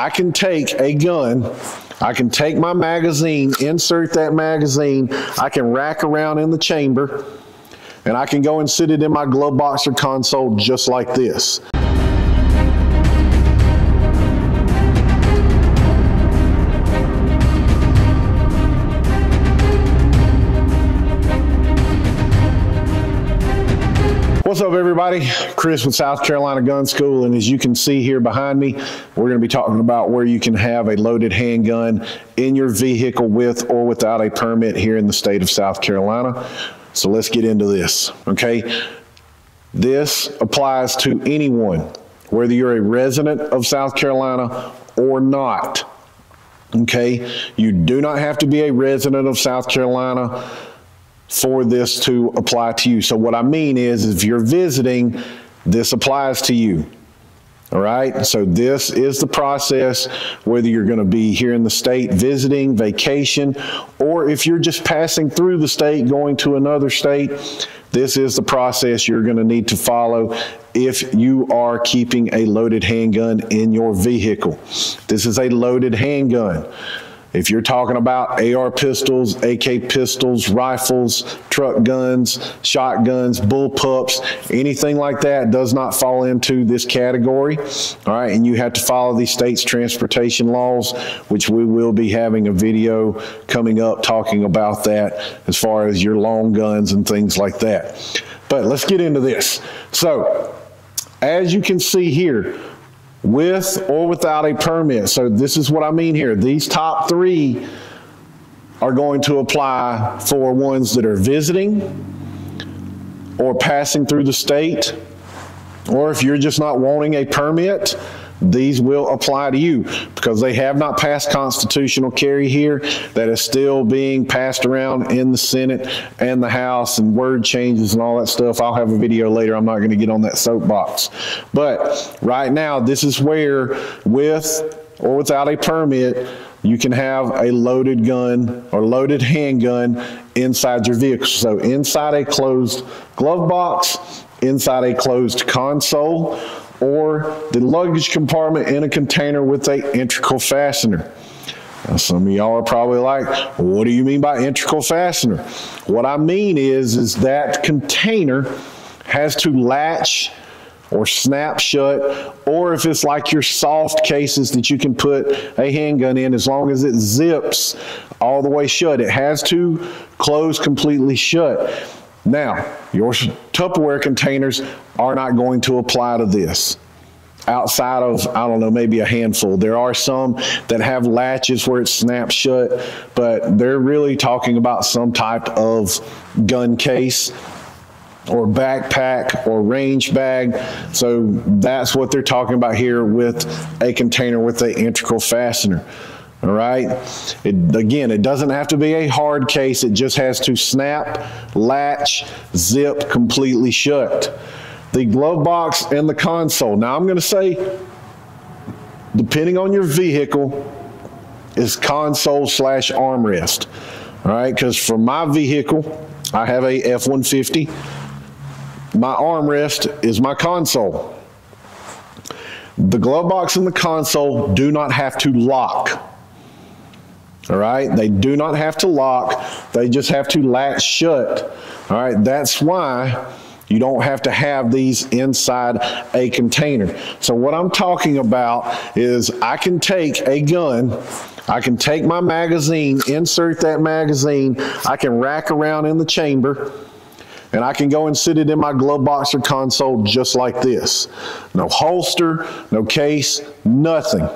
I can take a gun, I can take my magazine, insert that magazine, I can rack around in the chamber, and I can go and sit it in my glove box or console just like this. What's up, everybody? Chris with South Carolina Gun School, and as you can see here behind me, we're going to be talking about where you can have a loaded handgun in your vehicle with or without a permit here in the state of South Carolina. So let's get into this, okay? This applies to anyone, whether you're a resident of South Carolina or not. Okay, you do not have to be a resident of South Carolina for this to apply to you. So what I mean is if you're visiting, this applies to you. All right, so this is the process, whether you're going to be here in the state visiting, vacation, or if you're just passing through the state going to another state, this is the process you're going to need to follow if you are keeping a loaded handgun in your vehicle. This is a loaded handgun. If you're talking about AR pistols, AK pistols, rifles, truck guns, shotguns, bullpups, anything like that does not fall into this category. All right, and you have to follow the state's transportation laws, which we will be having a video coming up talking about that as far as your long guns and things like that. But let's get into this. So, as you can see here, with or without a permit. So this is what I mean here. These top three are going to apply for ones that are visiting or passing through the state, or if you're just not wanting a permit, these will apply to you because they have not passed constitutional carry here. That is still being passed around in the Senate and the House and word changes and all that stuff. I'll have a video later. I'm not going to get on that soapbox. But right now, this is where, with or without a permit, you can have a loaded gun or loaded handgun inside your vehicle. So inside a closed glove box, inside a closed console, or the luggage compartment in a container with a integral fastener. Now, some of y'all are probably like, what do you mean by integral fastener? What I mean is, is that container has to latch or snap shut, or if it's like your soft cases that you can put a handgun in, as long as it zips all the way shut, it has to close completely shut. Now, your Tupperware containers are not going to apply to this. Outside of, I don't know, maybe a handful. There are some that have latches where it snaps shut, but they're really talking about some type of gun case or backpack or range bag. So that's what they're talking about here with a container with an integral fastener. All right. It, again, it doesn't have to be a hard case. It just has to snap, latch, zip completely shut. The glove box and the console. Now I'm going to say, depending on your vehicle, is console slash armrest. All right. Because for my vehicle, I have a F-150. My armrest is my console. The glove box and the console do not have to lock. All right, they do not have to lock, they just have to latch shut. All right, that's why you don't have to have these inside a container. So, what I'm talking about is I can take a gun, I can take my magazine, insert that magazine, I can rack around in the chamber and I can go and sit it in my glove box or console just like this. No holster, no case, nothing.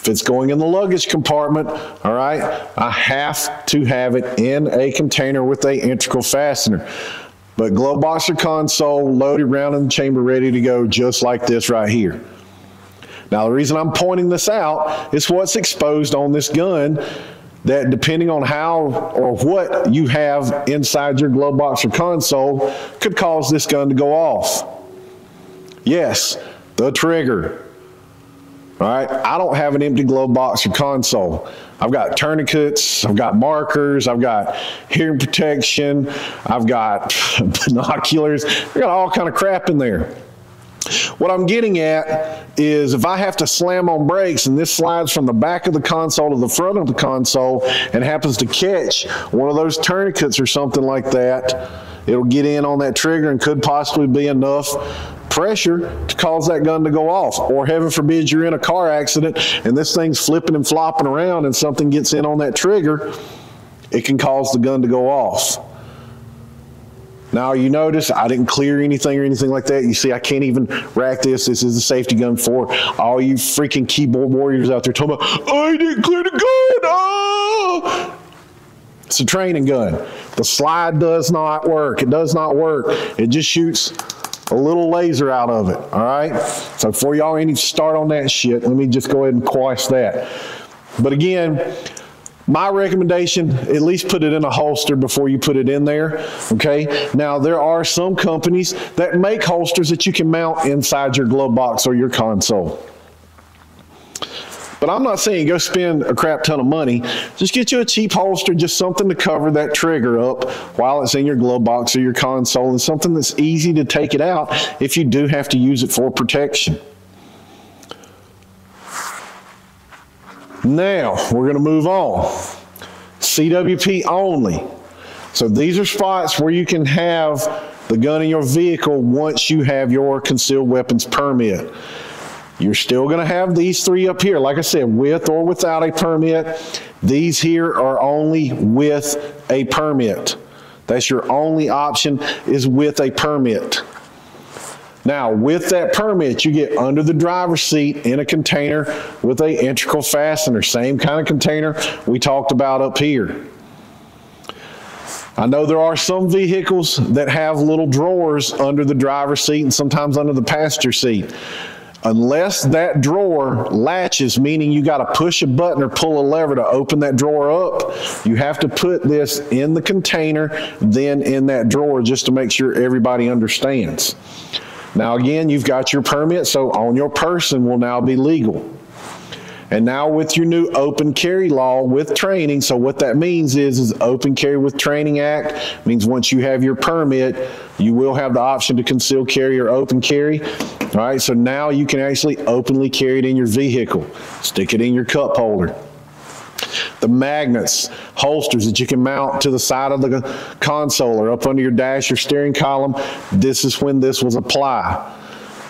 If it's going in the luggage compartment, all right, I have to have it in a container with a integral fastener. But glove box or console loaded around in the chamber ready to go just like this right here. Now the reason I'm pointing this out is what's exposed on this gun that depending on how or what you have inside your glove box or console could cause this gun to go off. Yes, the trigger, all right. I don't have an empty glove box or console. I've got tourniquets, I've got markers, I've got hearing protection, I've got binoculars, I've got all kind of crap in there. What I'm getting at is if I have to slam on brakes and this slides from the back of the console to the front of the console and happens to catch one of those tourniquets or something like that, it'll get in on that trigger and could possibly be enough pressure to cause that gun to go off. Or heaven forbid you're in a car accident and this thing's flipping and flopping around and something gets in on that trigger, it can cause the gun to go off. Now you notice I didn't clear anything or anything like that. You see, I can't even rack this. This is a safety gun for all you freaking keyboard warriors out there talking about, I didn't clear the gun. Oh! It's a training gun. The slide does not work. It does not work. It just shoots a little laser out of it. All right. So before y'all any start on that shit, let me just go ahead and quash that. But again, my recommendation, at least put it in a holster before you put it in there, okay? Now, there are some companies that make holsters that you can mount inside your glove box or your console. But I'm not saying go spend a crap ton of money. Just get you a cheap holster, just something to cover that trigger up while it's in your glove box or your console, and something that's easy to take it out if you do have to use it for protection. Now, we're going to move on. CWP only. So these are spots where you can have the gun in your vehicle once you have your concealed weapons permit. You're still going to have these three up here. Like I said, with or without a permit. These here are only with a permit. That's your only option is with a permit. Now, with that permit, you get under the driver's seat in a container with a integral fastener, same kind of container we talked about up here. I know there are some vehicles that have little drawers under the driver's seat and sometimes under the passenger seat. Unless that drawer latches, meaning you got to push a button or pull a lever to open that drawer up, you have to put this in the container, then in that drawer just to make sure everybody understands. Now again, you've got your permit, so on your person will now be legal. And now with your new open carry law with training, so what that means is, is open carry with training act means once you have your permit, you will have the option to conceal carry or open carry. All right, so now you can actually openly carry it in your vehicle. Stick it in your cup holder the magnets, holsters that you can mount to the side of the console or up under your dash or steering column, this is when this will apply.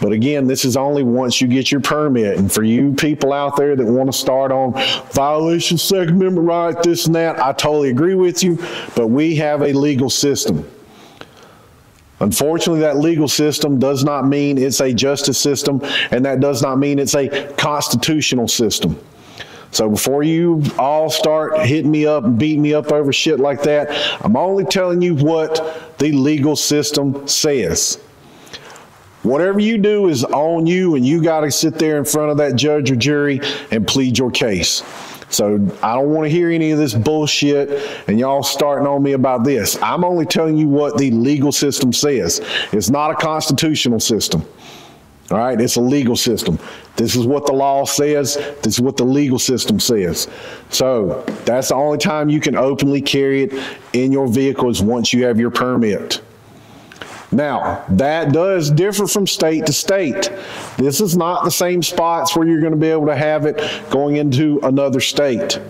But again, this is only once you get your permit. And for you people out there that want to start on violation Second Amendment right, this and that, I totally agree with you. But we have a legal system. Unfortunately, that legal system does not mean it's a justice system, and that does not mean it's a constitutional system. So before you all start hitting me up and beating me up over shit like that, I'm only telling you what the legal system says. Whatever you do is on you, and you got to sit there in front of that judge or jury and plead your case. So I don't want to hear any of this bullshit and y'all starting on me about this. I'm only telling you what the legal system says. It's not a constitutional system. All right, it's a legal system. This is what the law says. This is what the legal system says. So that's the only time you can openly carry it in your vehicle is once you have your permit. Now, that does differ from state to state. This is not the same spots where you're going to be able to have it going into another state.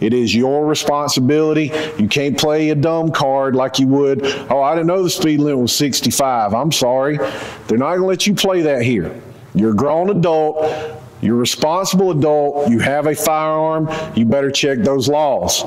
It is your responsibility. You can't play a dumb card like you would. Oh, I didn't know the speed limit was 65. I'm sorry. They're not going to let you play that here. You're a grown adult. You're a responsible adult. You have a firearm. You better check those laws.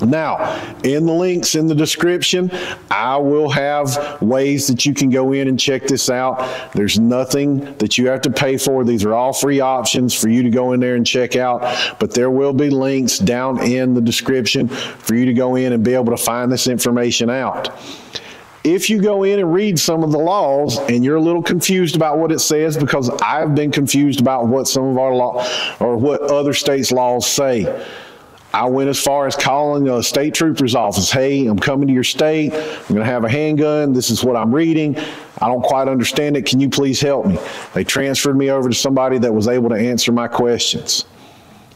Now, in the links in the description, I will have ways that you can go in and check this out. There's nothing that you have to pay for. These are all free options for you to go in there and check out, but there will be links down in the description for you to go in and be able to find this information out. If you go in and read some of the laws and you're a little confused about what it says, because I've been confused about what some of our law or what other states' laws say I went as far as calling a state trooper's office. Hey, I'm coming to your state. I'm going to have a handgun. This is what I'm reading. I don't quite understand it. Can you please help me? They transferred me over to somebody that was able to answer my questions.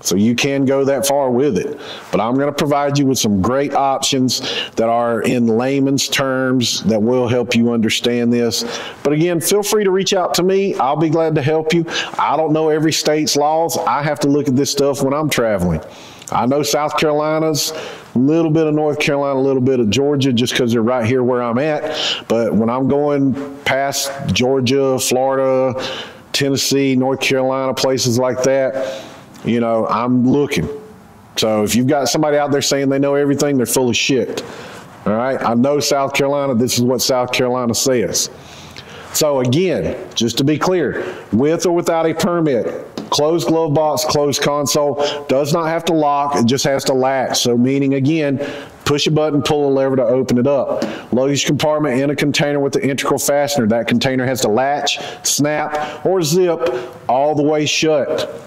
So you can go that far with it. But I'm going to provide you with some great options that are in layman's terms that will help you understand this. But again, feel free to reach out to me. I'll be glad to help you. I don't know every state's laws. I have to look at this stuff when I'm traveling. I know South Carolina's, a little bit of North Carolina, a little bit of Georgia, just because they're right here where I'm at. But when I'm going past Georgia, Florida, Tennessee, North Carolina, places like that, you know, I'm looking. So if you've got somebody out there saying they know everything, they're full of shit. All right. I know South Carolina. This is what South Carolina says. So again, just to be clear, with or without a permit, closed glove box, closed console, does not have to lock, it just has to latch. So meaning again, push a button, pull a lever to open it up. Luggage compartment in a container with the integral fastener. That container has to latch, snap, or zip all the way shut.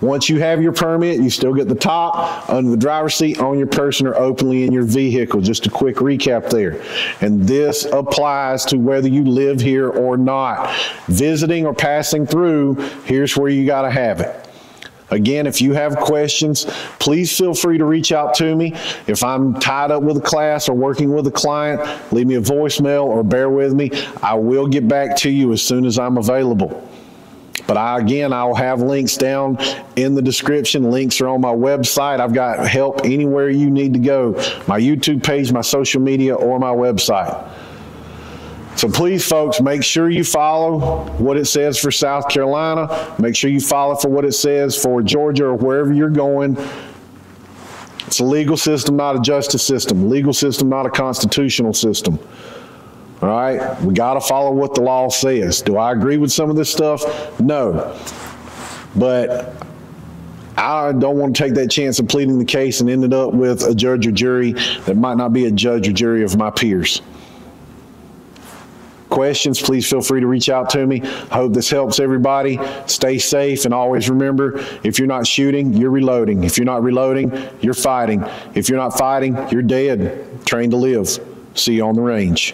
Once you have your permit, you still get the top under the driver's seat on your person or openly in your vehicle. Just a quick recap there. And this applies to whether you live here or not. Visiting or passing through, here's where you got to have it. Again, if you have questions, please feel free to reach out to me. If I'm tied up with a class or working with a client, leave me a voicemail or bear with me. I will get back to you as soon as I'm available. But I, again, I'll have links down in the description. Links are on my website. I've got help anywhere you need to go. My YouTube page, my social media, or my website. So please, folks, make sure you follow what it says for South Carolina. Make sure you follow for what it says for Georgia or wherever you're going. It's a legal system, not a justice system. Legal system, not a constitutional system. All right, we got to follow what the law says. Do I agree with some of this stuff? No. But I don't want to take that chance of pleading the case and ended up with a judge or jury that might not be a judge or jury of my peers. Questions, please feel free to reach out to me. I hope this helps everybody. Stay safe and always remember if you're not shooting, you're reloading. If you're not reloading, you're fighting. If you're not fighting, you're dead. Train to live. See you on the range.